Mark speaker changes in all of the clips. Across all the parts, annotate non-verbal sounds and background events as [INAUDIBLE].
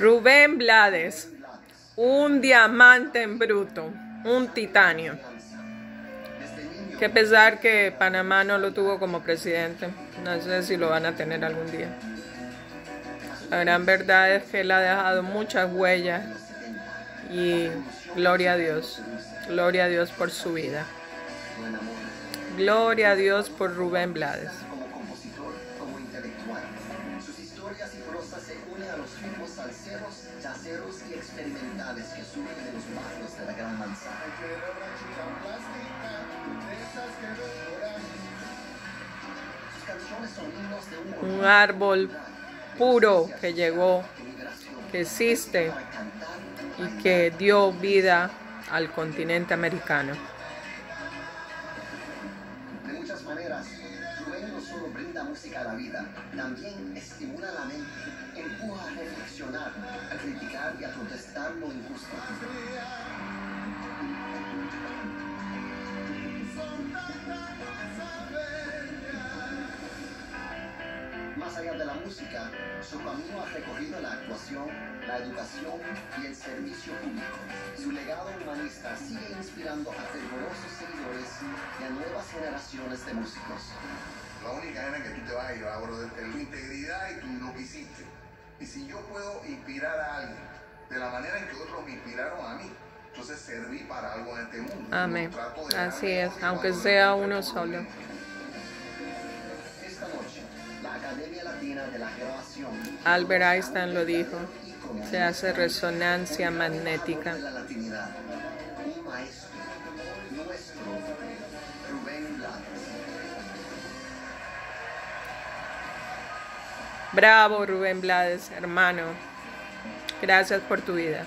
Speaker 1: Rubén Blades, un diamante en bruto, un titanio. Qué pesar que Panamá no lo tuvo como presidente. No sé si lo van a tener algún día. La gran verdad es que él ha dejado muchas huellas y gloria a Dios. Gloria a Dios por su vida. Gloria a Dios por Rubén Blades.
Speaker 2: Yaceros y experimentales que surgen de los barrios de la Gran Manzana. Sus canciones son himnos de un
Speaker 1: Un árbol puro que llegó, que existe y que dio vida al continente americano.
Speaker 2: De muchas maneras, Rubén no solo brinda música a la vida, también estimula la mente, empuja a reflexionar, a criticar y a protestar lo injusto. Más allá de la música, su camino ha recorrido la actuación, la educación y el servicio público. Su legado humanista sigue inspirando a fervorosos seguidores y a nuevas generaciones de músicos.
Speaker 3: La única manera que tú te vas a llevar, brother, es tu integridad y tu, que hiciste. Y si yo puedo inspirar a alguien de la manera en que otros me inspiraron a mí, entonces serví para algo en este mundo.
Speaker 1: Amén. Así es, aunque sea uno solo.
Speaker 2: Esta noche, la Academia Latina de la Grabación
Speaker 1: Albert Einstein lo dijo, se hace resonancia magnética.
Speaker 2: Un maestro, nuestro
Speaker 1: Bravo Rubén Blades, hermano. Gracias por tu vida.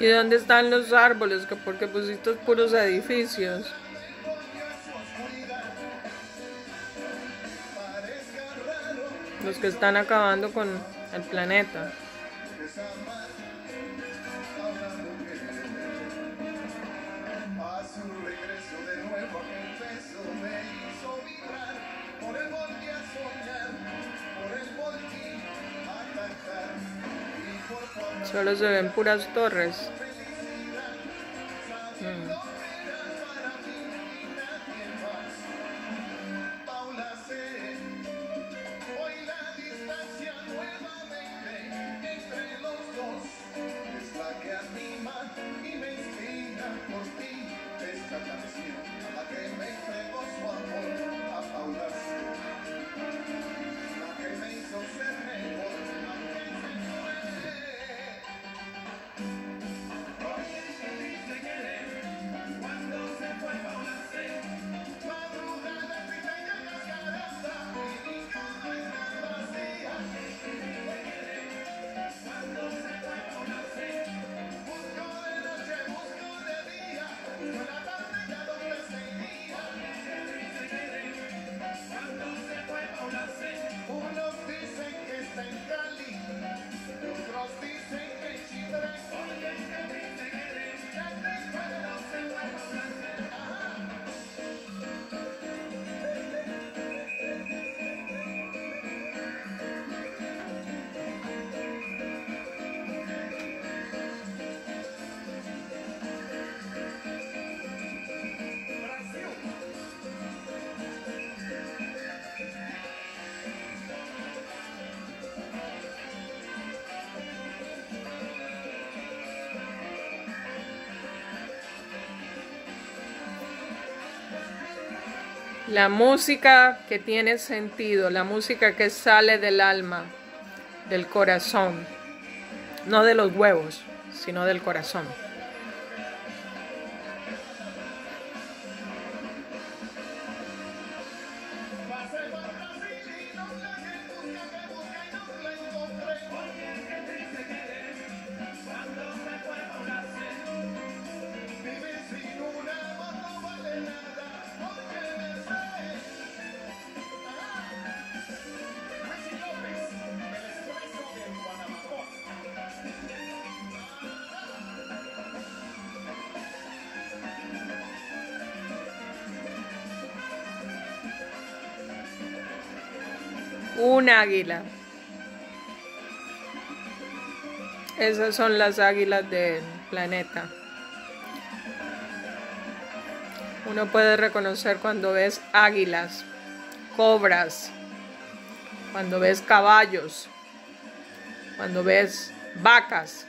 Speaker 1: ¿Y dónde están los árboles? Que porque pusiste puros edificios. Los que están acabando con el planeta. Solo se ven puras torres. Mm.
Speaker 4: Que anima y me inspira por ti La
Speaker 1: música que tiene sentido, la música que sale del alma, del corazón, no de los huevos, sino del corazón. Un águila. Esas son las águilas del planeta. Uno puede reconocer cuando ves águilas, cobras, cuando ves caballos, cuando ves vacas,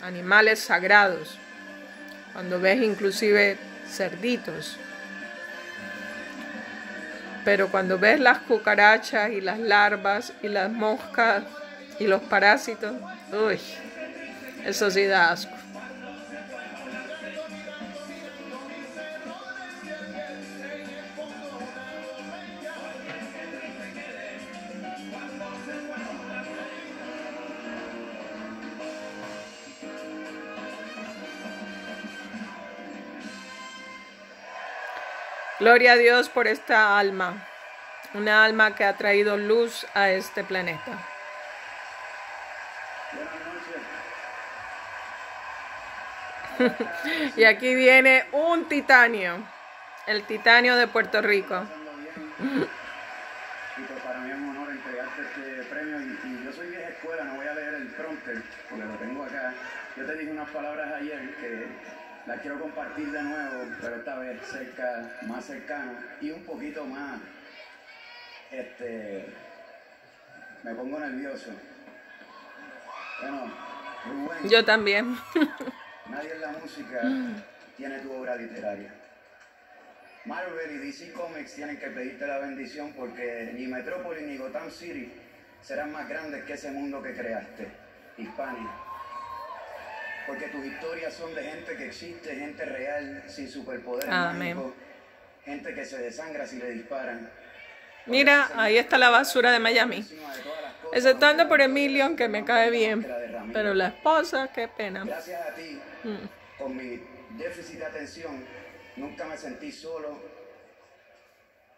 Speaker 1: animales sagrados, cuando ves inclusive cerditos. Pero cuando ves las cucarachas y las larvas y las moscas y los parásitos, uy, eso sí da asco. Gloria a Dios por esta alma, una alma que ha traído luz a este planeta. [LAUGHS] y aquí viene un titanio, el titanio de Puerto Rico.
Speaker 5: Y pues para mí es un honor entregarte este premio y, y yo soy vieja escuela, no voy a leer el prompter porque lo tengo acá. Yo te dije unas palabras ayer que las quiero compartir de nuevo, pero esta vez cerca, más cercano y un poquito más, este, me pongo nervioso. Bueno, Rubén,
Speaker 1: Yo también.
Speaker 5: nadie en la música tiene tu obra literaria. Marvel y DC Comics tienen que pedirte la bendición porque ni Metrópolis ni Gotham City serán más grandes que ese mundo que creaste, Hispania. Porque tus historias son de gente que existe, gente real, sin superpoderes
Speaker 1: Amén.
Speaker 5: mágicos, gente que se desangra si le disparan.
Speaker 1: Mira, ahí está la basura de Miami. Exceptando por Emilio, que me cae bien. Pero la esposa, qué pena.
Speaker 5: Gracias a ti,
Speaker 1: Mm.
Speaker 5: con mi déficit de atención, nunca me sentí solo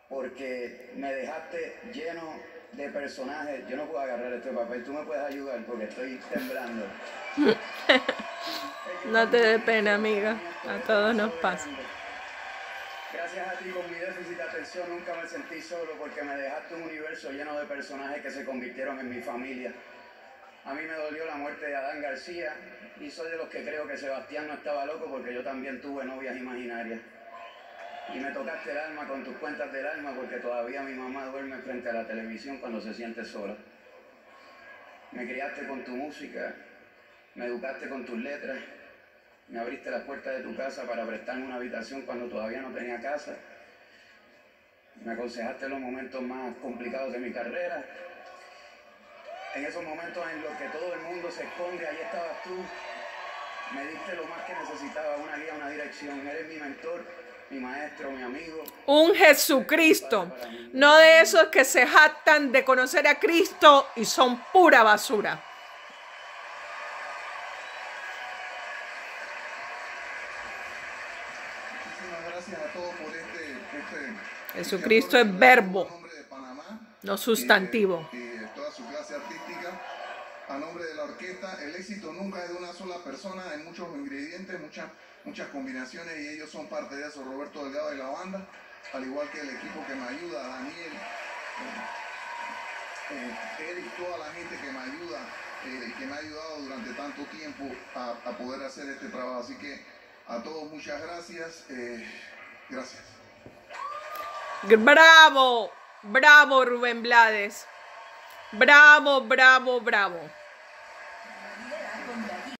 Speaker 5: porque me dejaste lleno de personajes. Yo no puedo agarrar este papel, tú me puedes ayudar porque estoy temblando. [LAUGHS]
Speaker 1: No te dé pena, amiga. A todos nos pasa.
Speaker 5: Gracias a ti con mi déficit de atención nunca me sentí solo porque me dejaste un universo lleno de personajes que se convirtieron en mi familia. A mí me dolió la muerte de Adán García y soy de los que creo que Sebastián no estaba loco porque yo también tuve novias imaginarias. Y me tocaste el alma con tus cuentas del alma porque todavía mi mamá duerme frente a la televisión cuando se siente sola. Me criaste con tu música, me educaste con tus letras, me abriste las puertas de tu casa para prestarme una habitación cuando todavía no tenía casa. Me aconsejaste los momentos más complicados de mi carrera. En esos momentos en los que todo el mundo se esconde, ahí estabas tú. Me diste lo más que necesitaba, una guía, una dirección. Eres mi mentor, mi maestro, mi amigo.
Speaker 1: Un Jesucristo. No de esos que se jactan de conocer a Cristo y son pura basura.
Speaker 3: Muchísimas gracias a todos por este. este
Speaker 1: Jesucristo es verbo, no sustantivo.
Speaker 3: Eh, artística. A nombre de la orquesta, el éxito nunca es de una sola persona, hay muchos ingredientes, muchas, muchas combinaciones y ellos son parte de eso. Roberto Delgado y la banda, al igual que el equipo que me ayuda, Daniel, eh, eh, Eric, toda la gente que me ayuda, eh, que me ha ayudado durante tanto tiempo a, poder hacer este trabajo. Así que a todos muchas gracias. eh, gracias.
Speaker 1: Bravo, bravo Rubén Blades. Bravo, bravo, bravo.